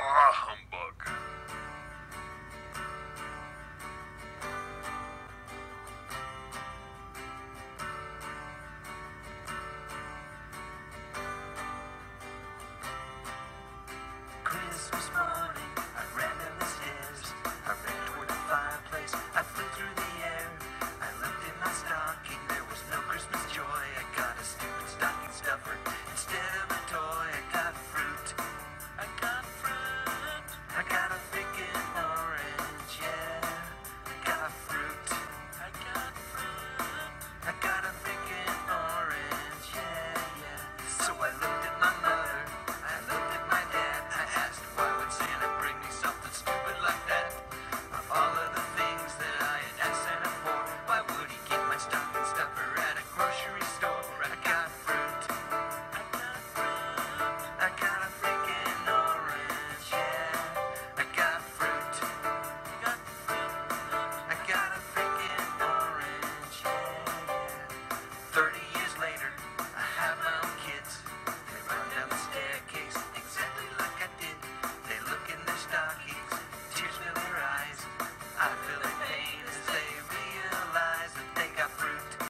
Ah, humbug.